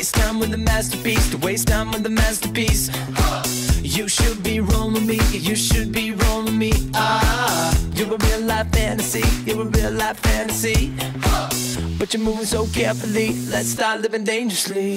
waste time with the masterpiece. To waste time with the masterpiece. You should be rolling me. You should be rolling me. Ah, you're a real life fantasy. You're a real life fantasy. But you're moving so carefully. Let's start living dangerously.